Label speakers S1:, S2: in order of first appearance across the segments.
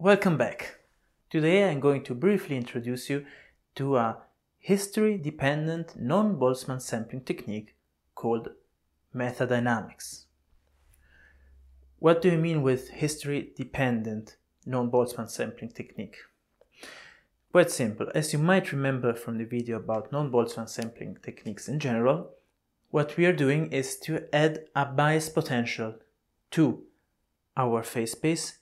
S1: Welcome back. Today I'm going to briefly introduce you to a history-dependent non-Boltzmann sampling technique called metadynamics. What do you mean with history-dependent non-Boltzmann sampling technique? Quite simple. As you might remember from the video about non-Boltzmann sampling techniques in general, what we are doing is to add a bias potential to our phase space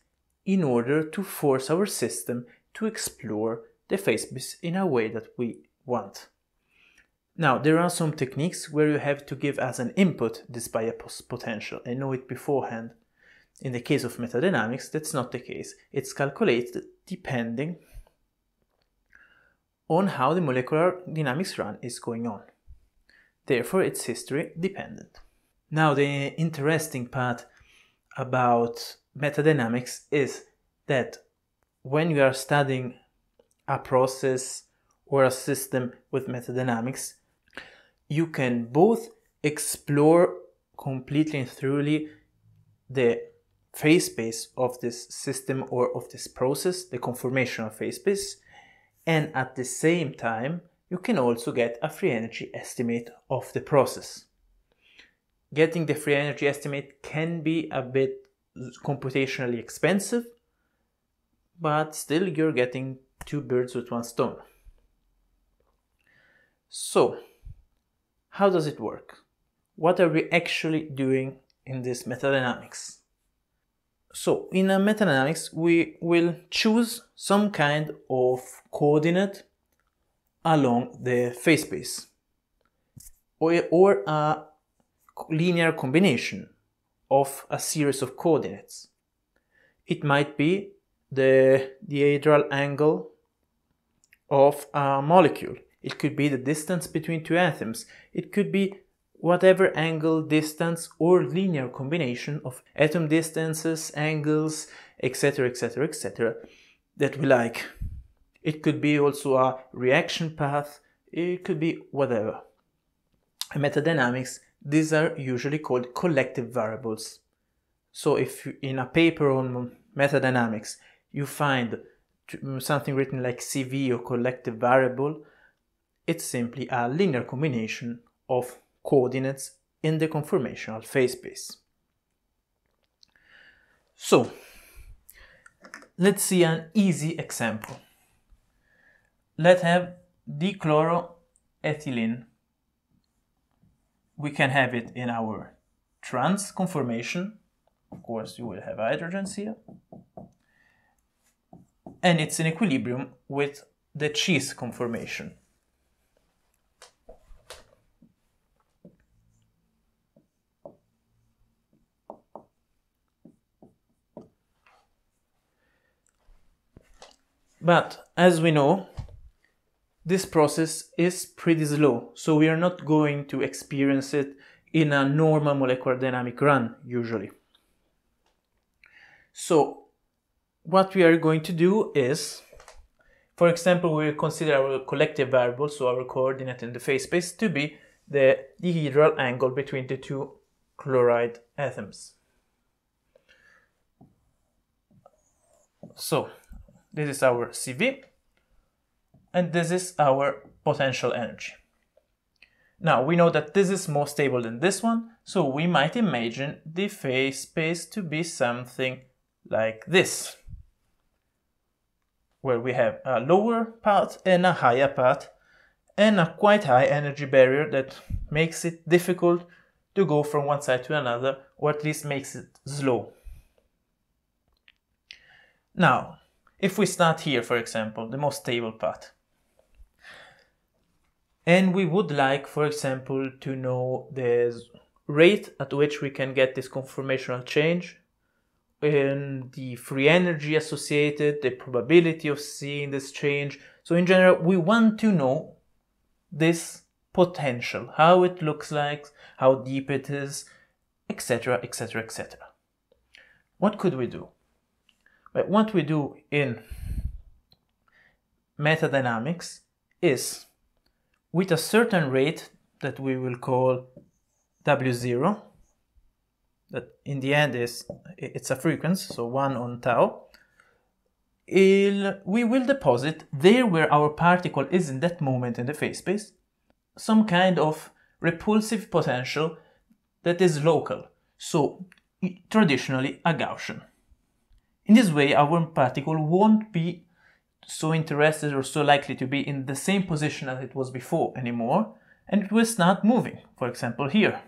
S1: in order to force our system to explore the phase space in a way that we want. Now, there are some techniques where you have to give as an input this bias potential and know it beforehand. In the case of metadynamics, that's not the case. It's calculated depending on how the molecular dynamics run is going on. Therefore, it's history dependent. Now, the interesting part about metadynamics is that when you are studying a process or a system with metadynamics, you can both explore completely and thoroughly the phase space of this system or of this process, the conformational phase space, and at the same time, you can also get a free energy estimate of the process. Getting the free energy estimate can be a bit computationally expensive, but still you're getting two birds with one stone. So, how does it work? What are we actually doing in this metadynamics? So, in a metadynamics, we will choose some kind of coordinate along the phase space or, or a linear combination of a series of coordinates. It might be the dihedral angle of a molecule. It could be the distance between two atoms. It could be whatever angle, distance, or linear combination of atom distances, angles, etc., etc., etc., that we like. It could be also a reaction path. It could be whatever. Metadynamics, these are usually called collective variables. So if you, in a paper on metadynamics you find mm, something written like CV or collective variable, it's simply a linear combination of coordinates in the conformational phase space. So, let's see an easy example. Let's have dichloroethylene we can have it in our trans conformation. Of course, you will have hydrogens here. And it's in equilibrium with the cis conformation. But as we know, this process is pretty slow, so we are not going to experience it in a normal molecular dynamic run usually. So what we are going to do is, for example, we will consider our collective variable, so our coordinate in the phase space, to be the dihedral angle between the two chloride atoms. So this is our CV and this is our potential energy. Now we know that this is more stable than this one, so we might imagine the phase space to be something like this, where we have a lower part and a higher part, and a quite high energy barrier that makes it difficult to go from one side to another, or at least makes it slow. Now, if we start here, for example, the most stable part, and we would like, for example, to know the rate at which we can get this conformational change and the free energy associated, the probability of seeing this change. So in general, we want to know this potential, how it looks like, how deep it is, etc., etc., etc. What could we do? But what we do in metadynamics is with a certain rate that we will call W0 that in the end is it's a frequency so 1 on tau we will deposit there where our particle is in that moment in the phase space some kind of repulsive potential that is local, so traditionally a Gaussian. In this way, our particle won't be so interested or so likely to be in the same position as it was before anymore, and it will start moving, for example here.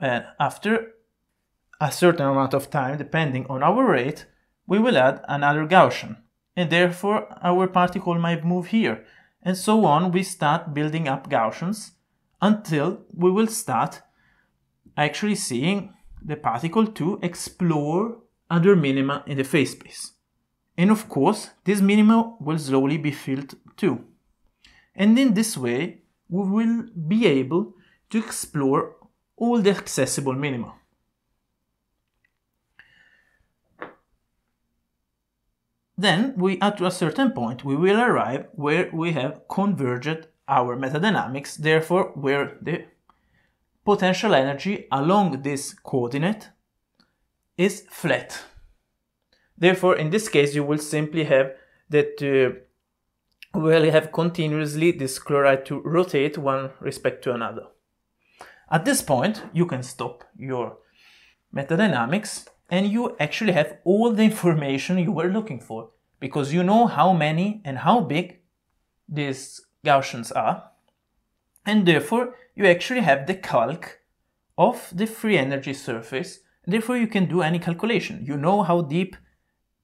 S1: And after a certain amount of time, depending on our rate, we will add another Gaussian, and therefore our particle might move here, and so on we start building up Gaussians until we will start actually seeing the particle to explore other minima in the phase space. And of course, this minima will slowly be filled too. And in this way, we will be able to explore all the accessible minima. Then, we, at a certain point, we will arrive where we have converged our metadynamics, therefore, where the potential energy along this coordinate is flat. Therefore, in this case, you will simply have that uh, will have continuously this chloride to rotate one respect to another. At this point, you can stop your metadynamics and you actually have all the information you were looking for because you know how many and how big these Gaussians are and therefore you actually have the calc of the free energy surface therefore you can do any calculation you know how deep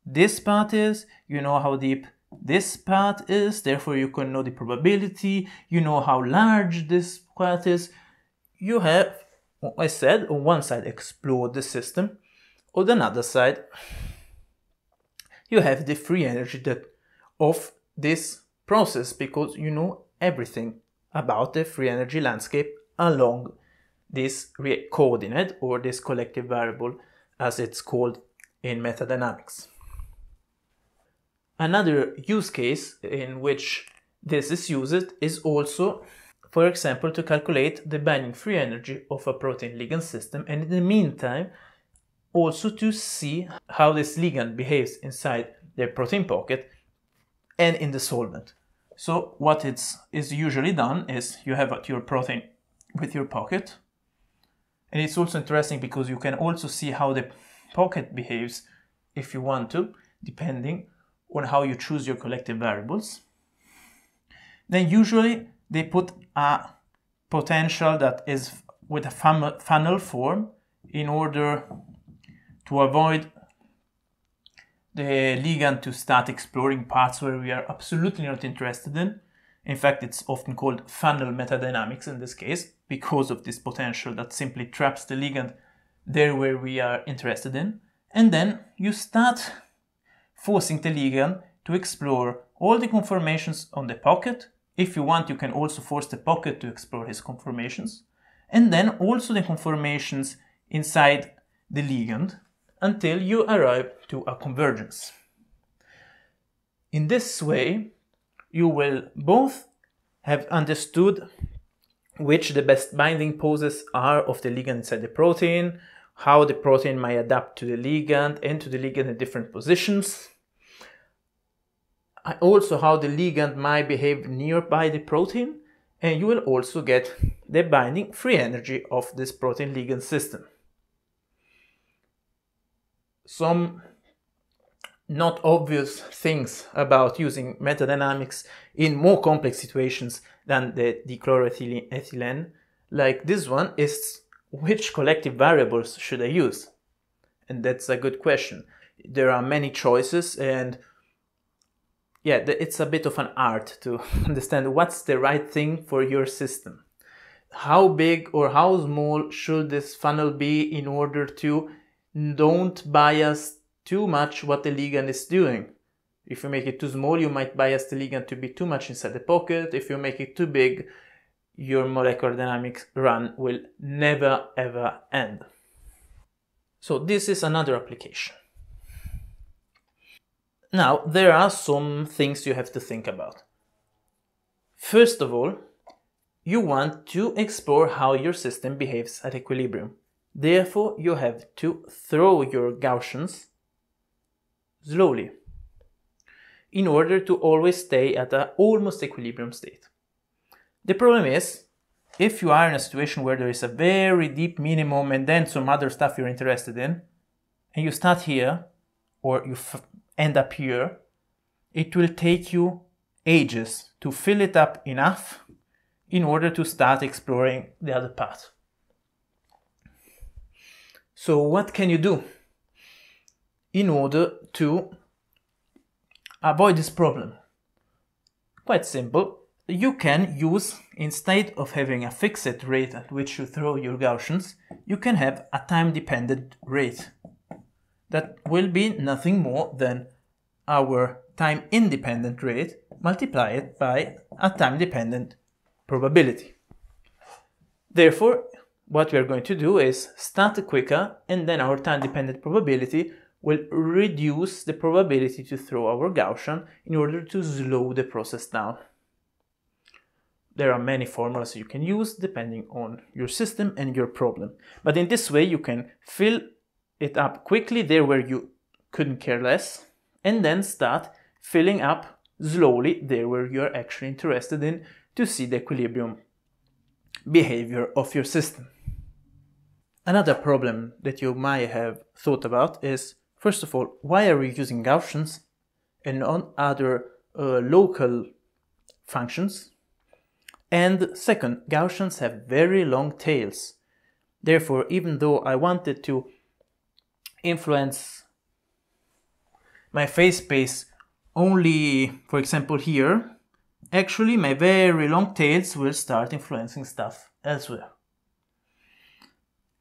S1: this part is you know how deep this part is therefore you can know the probability you know how large this part is you have I said on one side explore the system on the another side you have the free energy that of this process because you know everything about the free energy landscape along this coordinate or this collective variable as it's called in metadynamics. Another use case in which this is used is also, for example, to calculate the binding free energy of a protein ligand system and in the meantime also to see how this ligand behaves inside the protein pocket and in the solvent. So what it's, is usually done is you have your protein with your pocket. And it's also interesting because you can also see how the pocket behaves if you want to, depending on how you choose your collective variables. Then usually they put a potential that is with a funnel form in order to avoid the ligand to start exploring parts where we are absolutely not interested in. In fact, it's often called funnel metadynamics in this case because of this potential that simply traps the ligand there where we are interested in. And then you start forcing the ligand to explore all the conformations on the pocket. If you want, you can also force the pocket to explore his conformations. And then also the conformations inside the ligand until you arrive to a convergence. In this way, you will both have understood which the best binding poses are of the ligand inside the protein, how the protein might adapt to the ligand and to the ligand in different positions, also how the ligand might behave nearby the protein, and you will also get the binding free energy of this protein ligand system some not obvious things about using metadynamics in more complex situations than the dichloroethylene, like this one, is which collective variables should I use? And that's a good question. There are many choices, and yeah, it's a bit of an art to understand what's the right thing for your system. How big or how small should this funnel be in order to don't bias too much what the ligand is doing. If you make it too small, you might bias the ligand to be too much inside the pocket. If you make it too big, your molecular dynamics run will never ever end. So this is another application. Now, there are some things you have to think about. First of all, you want to explore how your system behaves at equilibrium. Therefore, you have to throw your Gaussians slowly. in order to always stay at an almost equilibrium state. The problem is, if you are in a situation where there is a very deep minimum and then some other stuff you're interested in, and you start here, or you up here, it will take you ages to fill it up enough in order to start exploring the other path. So, what can you do in order to avoid this problem? Quite simple. You can use, instead of having a fixed rate at which you throw your Gaussians, you can have a time dependent rate. That will be nothing more than our time independent rate multiplied by a time dependent probability. Therefore, what we are going to do is start quicker and then our time dependent probability will reduce the probability to throw our Gaussian in order to slow the process down. There are many formulas you can use depending on your system and your problem. But in this way you can fill it up quickly there where you couldn't care less and then start filling up slowly there where you're actually interested in to see the equilibrium behavior of your system. Another problem that you might have thought about is, first of all, why are we using Gaussians and not other uh, local functions? And second, Gaussians have very long tails. Therefore, even though I wanted to influence my phase space only, for example, here, actually my very long tails will start influencing stuff elsewhere.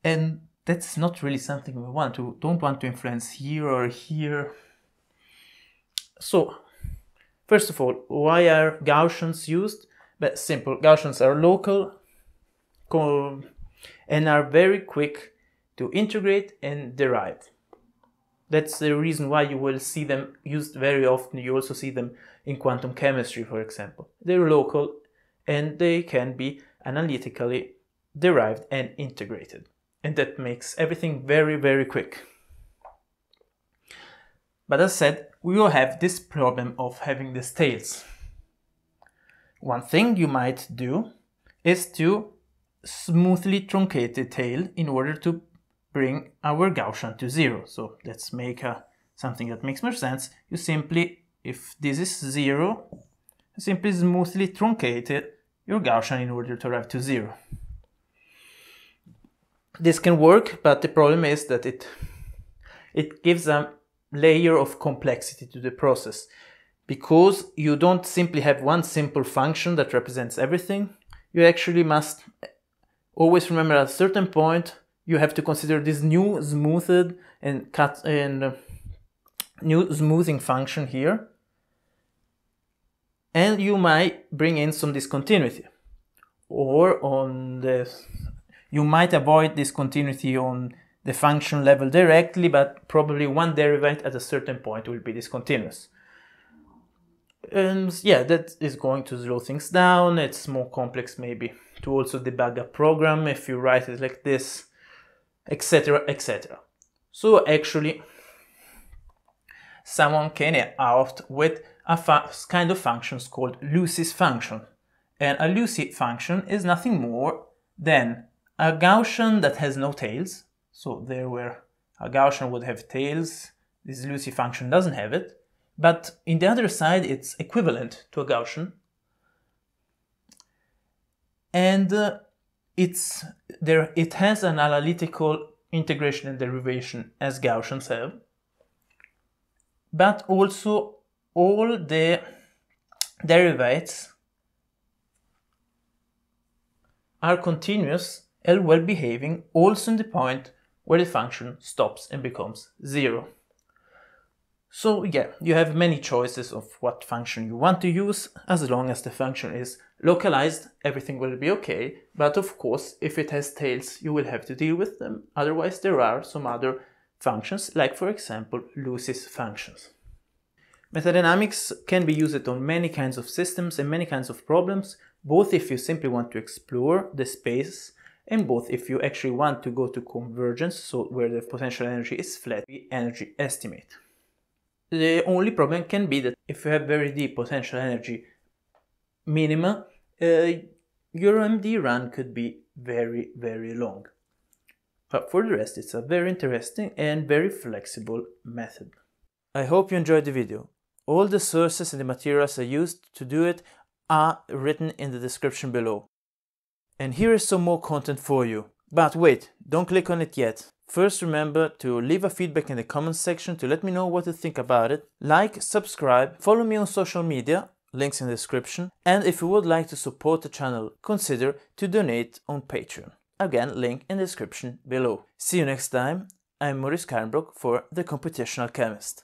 S1: And that's not really something we want to don't want to influence here or here. So first of all why are gaussians used? But simple gaussians are local and are very quick to integrate and derive that's the reason why you will see them used very often you also see them in quantum chemistry for example they're local and they can be analytically derived and integrated and that makes everything very very quick. But as said, we will have this problem of having these tails. One thing you might do is to smoothly truncate the tail in order to bring our Gaussian to zero. So let's make a, something that makes more sense. You simply, if this is zero, simply smoothly truncate your Gaussian in order to arrive to zero this can work, but the problem is that it it gives a layer of complexity to the process because you don't simply have one simple function that represents everything. You actually must always remember at a certain point you have to consider this new smoothed and cut and uh, new smoothing function here and you might bring in some discontinuity or on the you might avoid discontinuity on the function level directly, but probably one derivative at a certain point will be discontinuous. And yeah, that is going to slow things down. It's more complex maybe to also debug a program if you write it like this, etc., etc. So actually, someone came out with a kind of functions called Lucy's function. And a Lucy function is nothing more than a Gaussian that has no tails, so there where a Gaussian would have tails, this Lucy function doesn't have it, but in the other side it's equivalent to a Gaussian. And uh, it's there it has an analytical integration and derivation as Gaussians have, but also all the derivatives are continuous and well behaving also in the point where the function stops and becomes zero. So yeah, you have many choices of what function you want to use. As long as the function is localized, everything will be okay. But of course, if it has tails, you will have to deal with them. Otherwise, there are some other functions, like for example, Lucy's functions. Metadynamics can be used on many kinds of systems and many kinds of problems, both if you simply want to explore the space and both if you actually want to go to convergence, so where the potential energy is flat, the energy estimate. The only problem can be that if you have very deep potential energy minima, uh, your MD run could be very, very long. But for the rest, it's a very interesting and very flexible method. I hope you enjoyed the video. All the sources and the materials I used to do it are written in the description below. And here is some more content for you. But wait, don't click on it yet. First remember to leave a feedback in the comments section to let me know what you think about it. Like, subscribe, follow me on social media, links in the description. And if you would like to support the channel, consider to donate on Patreon. Again, link in the description below. See you next time. I'm Maurice Karnbrook for The Computational Chemist.